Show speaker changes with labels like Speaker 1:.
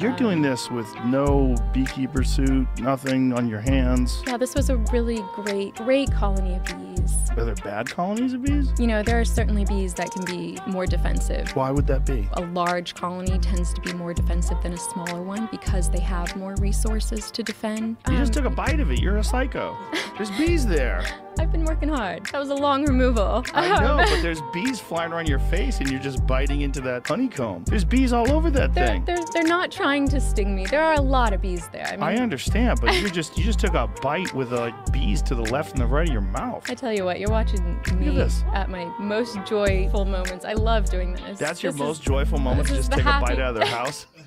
Speaker 1: You're doing this with no beekeeper suit, nothing on your hands.
Speaker 2: Yeah, this was a really great, great colony of bees.
Speaker 1: Are there bad colonies of bees?
Speaker 2: You know, there are certainly bees that can be more defensive.
Speaker 1: Why would that be?
Speaker 2: A large colony tends to be more defensive than a smaller one because they have more resources to defend.
Speaker 1: You just
Speaker 2: Um,
Speaker 1: took a bite of it. You're a psycho. There's bees there.
Speaker 2: I've been working hard. That was a long removal.
Speaker 1: I know, but there's bees flying around your face and you're just biting into that honeycomb. There's bees all over that
Speaker 2: They're,
Speaker 1: thing.
Speaker 2: they're, they're not trying to sting me. There are a lot of bees there. I mean,
Speaker 1: I understand, but you just you just took a bite with uh, bees to the left and the right of your mouth.
Speaker 2: I tell you what, you're watching me
Speaker 1: this.
Speaker 2: at my most joyful moments. I love doing this.
Speaker 1: That's your
Speaker 2: This
Speaker 1: most
Speaker 2: is-
Speaker 1: joyful moment to just take a bite out of their house.